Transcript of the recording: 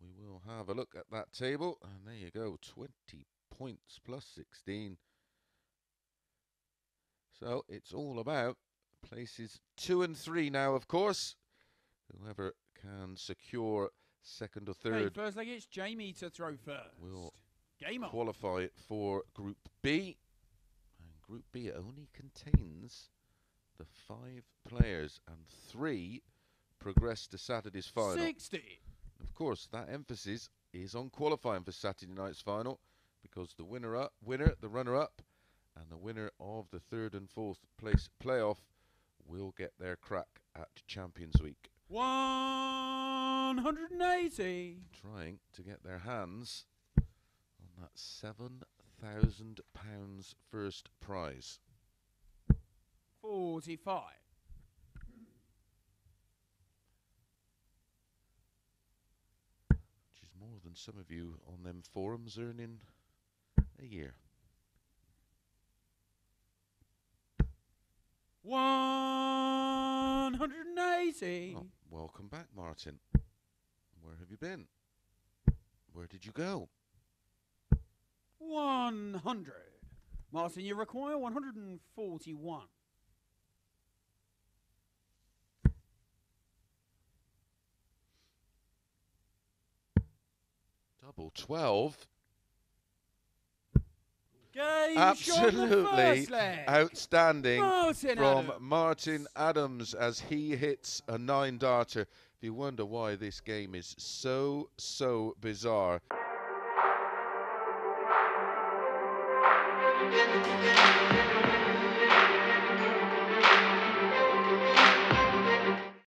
We will have a look at that table, and there you go 20 points plus 16. So it's all about places two and three now, of course. Whoever can secure second or third first leg, it's Jamie to throw first. will Game on. qualify for Group B. And Group B only contains the five players, and three progress to Saturday's final. 60. Of course, that emphasis is on qualifying for Saturday night's final because the winner up, winner, the runner up, and the winner of the third and fourth place playoff will get their crack at Champions Week. 180. Trying to get their hands that seven thousand pounds first prize. 45. which is more than some of you on them forums earn in a year. One hundred and eighty. Oh, welcome back, Martin. Where have you been? Where did you go? One hundred. Martin, you require one hundred and forty-one. Double 12. Game Absolutely outstanding Martin from Adams. Martin Adams as he hits a nine darter. If you wonder why this game is so, so bizarre. Música